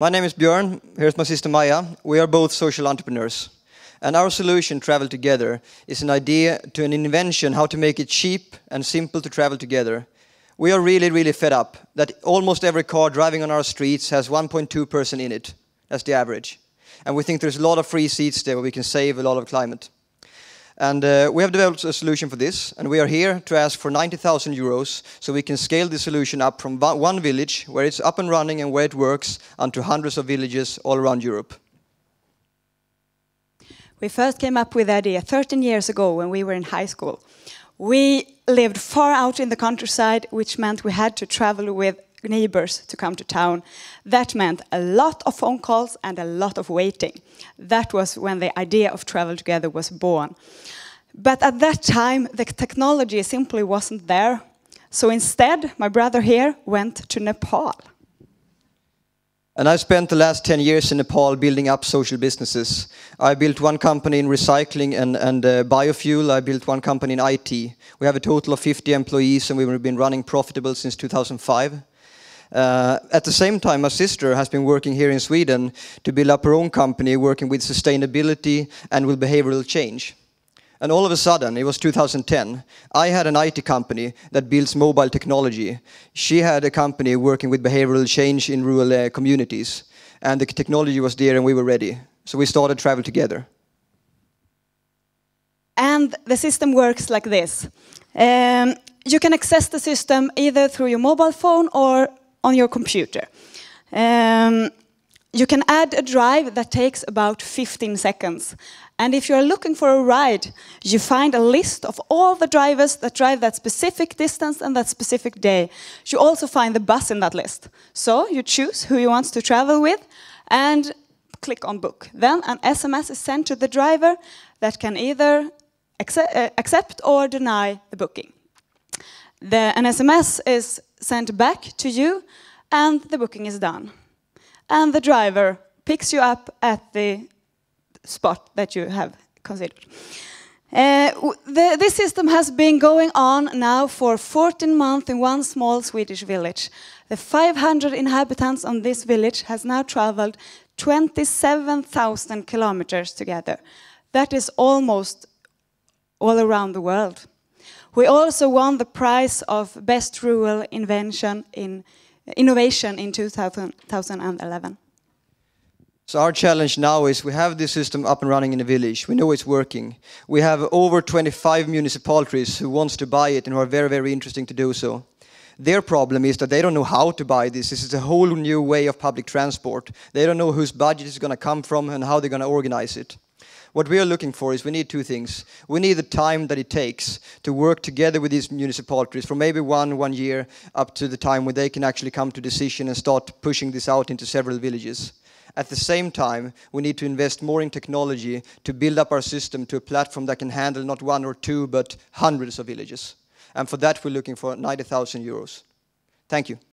My name is Björn. Here's my sister Maya. We are both social entrepreneurs. And our solution, Travel Together, is an idea to an invention how to make it cheap and simple to travel together. We are really, really fed up that almost every car driving on our streets has 1.2 person in it. That's the average. And we think there's a lot of free seats there where we can save a lot of climate. And uh, we have developed a solution for this, and we are here to ask for 90,000 euros so we can scale the solution up from one village where it's up and running and where it works onto hundreds of villages all around Europe. We first came up with the idea 13 years ago when we were in high school. We lived far out in the countryside, which meant we had to travel with neighbors to come to town. That meant a lot of phone calls and a lot of waiting. That was when the idea of Travel Together was born. But at that time, the technology simply wasn't there. So instead, my brother here went to Nepal. And I spent the last 10 years in Nepal building up social businesses. I built one company in recycling and, and uh, biofuel. I built one company in IT. We have a total of 50 employees and we've been running profitable since 2005. Uh, at the same time, my sister has been working here in Sweden to build up her own company working with sustainability and with behavioral change. And all of a sudden, it was 2010, I had an IT company that builds mobile technology. She had a company working with behavioral change in rural uh, communities. And the technology was there and we were ready. So we started Travel Together. And the system works like this. Um, you can access the system either through your mobile phone or on your computer. Um, you can add a drive that takes about 15 seconds. And if you're looking for a ride, you find a list of all the drivers that drive that specific distance and that specific day. You also find the bus in that list. So you choose who you want to travel with and click on book. Then an SMS is sent to the driver that can either uh, accept or deny the booking. The, an SMS is sent back to you and the booking is done. And the driver picks you up at the spot that you have considered. Uh, the, this system has been going on now for 14 months in one small Swedish village. The 500 inhabitants on this village has now traveled 27,000 kilometers together. That is almost all around the world. We also won the prize of Best Rural Invention in Innovation in 2011. So our challenge now is we have this system up and running in the village. We know it's working. We have over 25 municipalities who wants to buy it and who are very, very interesting to do so. Their problem is that they don't know how to buy this. This is a whole new way of public transport. They don't know whose budget is going to come from and how they're going to organize it. What we are looking for is we need two things. We need the time that it takes to work together with these municipalities for maybe one, one year up to the time when they can actually come to decision and start pushing this out into several villages. At the same time, we need to invest more in technology to build up our system to a platform that can handle not one or two, but hundreds of villages. And for that, we're looking for 90,000 euros. Thank you.